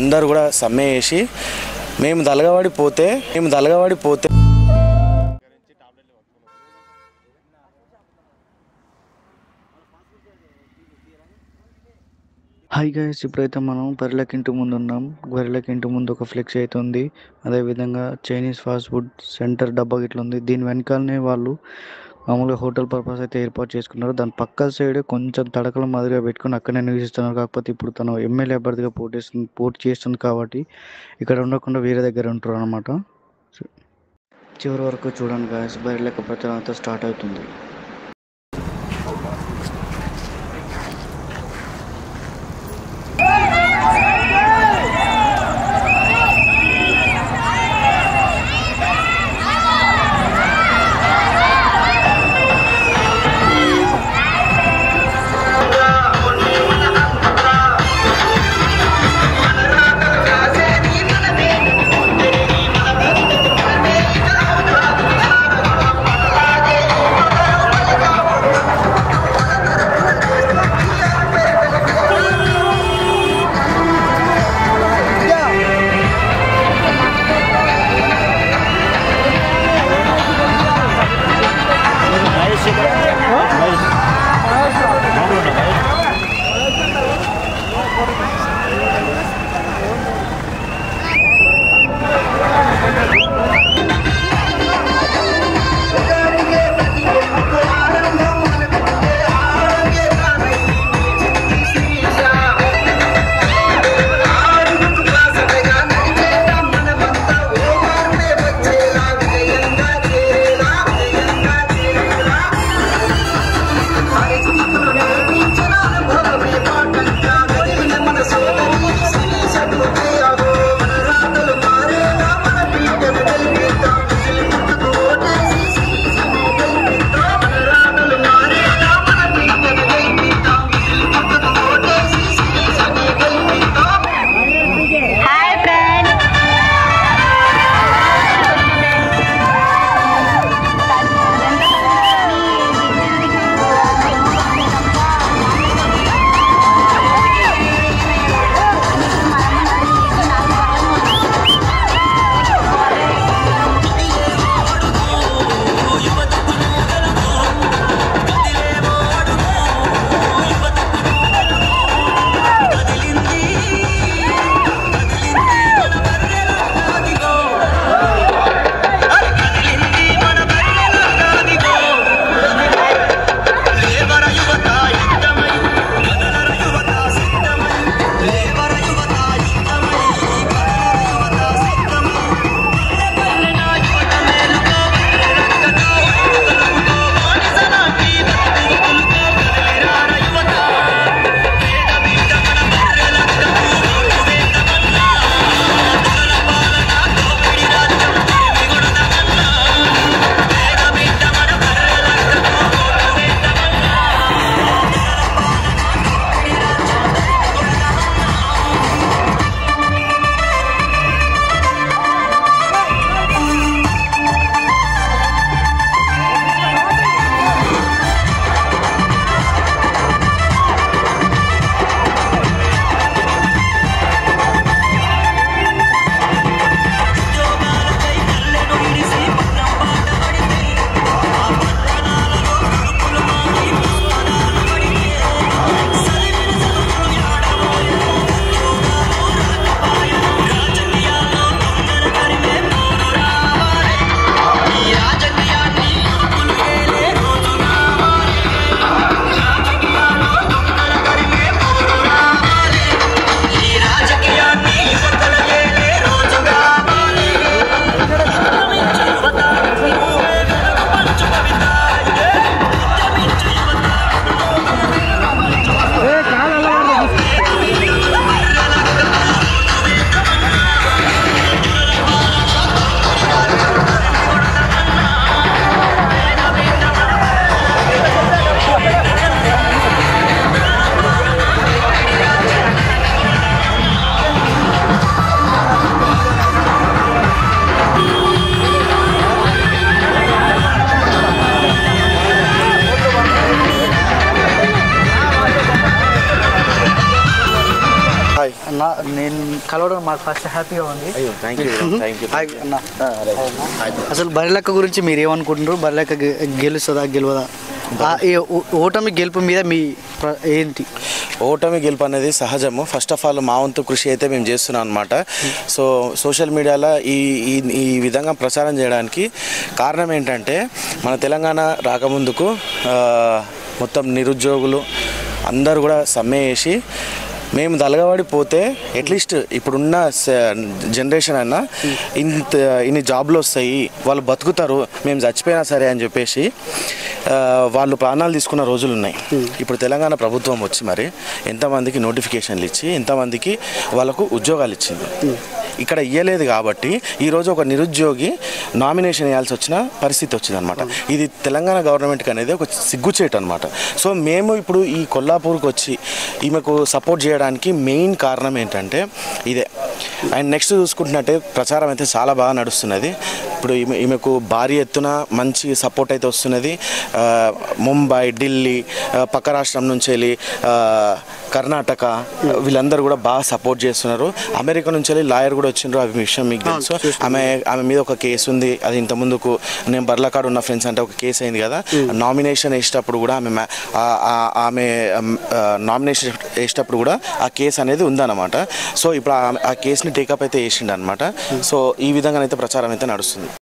అందరూ కూడా సమ్మె చేసి మేము దలగబడిపోతే మేము దలగబడిపోతే హాయ్ గైస్ ఇప్పుడైతే మనం బర్రెలకి ఇంటి ముందు ఉన్నాం. గొర్రెలకి ఇంటి ముందు ఒక ఫ్లెక్స్ అయితే ఉంది. అదేవిధంగా చైనీస్ ఫాస్ట్ ఫుడ్ సెంటర్ డబ్బా ఇట్లా ఉంది. దీని వెనకాలనే వాళ్ళు మామూలుగా హోటల్ పర్పస్ అయితే ఏర్పాటు చేసుకున్నారు. దాని పక్క సైడ్ కొంచెం తడకల మాదిరిగా పెట్టుకుని అక్కడనే నివసిస్తున్నారు. కాకపోతే ఇప్పుడు తను ఎమ్మెల్యే అభ్యర్థిగా పోటీ చేస్తుంది పోటీ చేస్తుంది కాబట్టి ఇక్కడ ఉండకుండా వేరే దగ్గర ఉంటారు అనమాట చివరి వరకు చూడండి గాయస్ బయట లేకపోతే అంతా స్టార్ట్ అవుతుంది. Michigan. నేను కలవడం మాకు ఫస్ట్ హ్యాపీగా ఉంది. అసలు బరిలెక్క గురించి మీరు ఏమనుకుంటున్నారు? బరిలెక్క గెలుస్తుందా గెలవదా? ఓటమి గెలుపు మీద మీ ఏంటి? ఓటమి గెలుపు అనేది సహజము. ఫస్ట్ ఆఫ్ ఆల్ మా వంతు కృషి అయితే మేము చేస్తున్నాం అనమాట సో సోషల్ మీడియాలో ఈ ఈ విధంగా ప్రచారం చేయడానికి కారణం ఏంటంటే మన తెలంగాణ రాకముందుకు మొత్తం నిరుద్యోగులు అందరూ కూడా సమ్మె చేసి మేము దళగబడిపోతే అట్లీస్ట్ ఇప్పుడున్న జనరేషన్ అన్నా ఇంత ఇన్ని జాబ్లు వస్తాయి వాళ్ళు బతుకుతారు మేము చచ్చిపోయినా సరే అని చెప్పేసి వాళ్ళు ప్రాణాలు తీసుకున్న రోజులు ఉన్నాయి. ఇప్పుడు తెలంగాణ ప్రభుత్వం వచ్చి మరి ఎంతమందికి నోటిఫికేషన్లు ఇచ్చి ఎంతమందికి వాళ్ళకు ఉద్యోగాలు ఇచ్చింది. ఇక్కడ ఇయ్యలేదు కాబట్టి ఈరోజు ఒక నిరుద్యోగి నామినేషన్ వేయాల్సి వచ్చిన పరిస్థితి వచ్చిందనమాట ఇది తెలంగాణ గవర్నమెంట్కి అనేది ఒక సిగ్గుచేటు అనమాట సో మేము ఇప్పుడు ఈ కొల్లాపూర్కి వచ్చి ఈమెకు సపోర్ట్ చేయడానికి మెయిన్ కారణం ఏంటంటే ఇదే. అండ్ నెక్స్ట్ చూసుకుంటున్నట్టే ప్రచారం అయితే చాలా బాగా నడుస్తున్నది. ఇప్పుడు ఈమె ఈమెకు భారీ ఎత్తున మంచి సపోర్ట్ అయితే వస్తున్నది. ముంబై ఢిల్లీ పక్క రాష్ట్రం నుంచి వెళ్ళి కర్ణాటక వీళ్ళందరూ కూడా బాగా సపోర్ట్ చేస్తున్నారు. అమెరికా నుంచి వెళ్ళి లాయర్ కూడా వచ్చిండ్రు అవి విషయం మీకు తెలుసు. ఆమె ఆమె మీద ఒక కేసు ఉంది. అది ఇంత ముందుకు నేను బర్లకాడు ఉన్న ఫ్రెండ్స్ అంటే ఒక కేసు అయింది కదా. నామినేషన్ వేసేటప్పుడు కూడా ఆమె ఆమె నామినేషన్ వేసేటప్పుడు కూడా ఆ కేసు అనేది ఉందన్నమాట. సో ఇప్పుడు ఆ- ఆ కేసుని టేకప్ అయితే వేసిండు అనమాట సో ఈ విధంగా అయితే ప్రచారం అయితే నడుస్తుంది.